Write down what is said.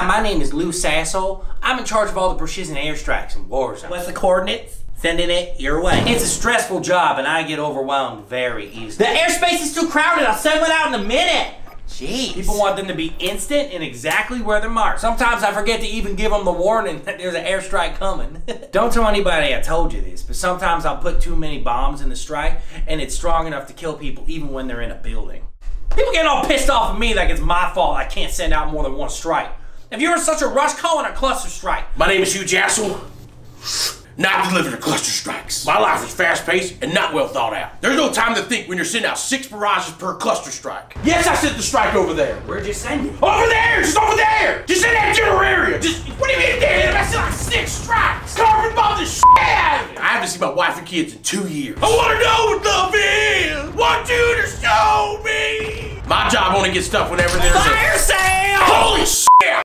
Hi, my name is Lou Sassel. I'm in charge of all the precision airstrikes and wars. What's the coordinates? Sending it your way. It's a stressful job and I get overwhelmed very easily. the airspace is too crowded. I'll send one out in a minute. Jeez. People want them to be instant and exactly where they're marked. Sometimes I forget to even give them the warning that there's an airstrike coming. Don't tell anybody I told you this, but sometimes I'll put too many bombs in the strike and it's strong enough to kill people even when they're in a building. People get all pissed off at me like it's my fault I can't send out more than one strike. If you're in such a rush, call in a cluster strike. My name is Hugh Jassole. Not delivered to cluster strikes. My life is fast paced and not well thought out. There's no time to think when you're sending out six barrages per cluster strike. Yes, I sent the strike over there. Where'd you send it? Over there! Just over there! Just in that general area! Just, what do you mean there? I sent like six strikes! Carpet bomb the shit out of it! I haven't seen my wife and kids in two years. I wanna know what love is! Want you to show me! My job only gets stuff whenever there's a... Fire sale!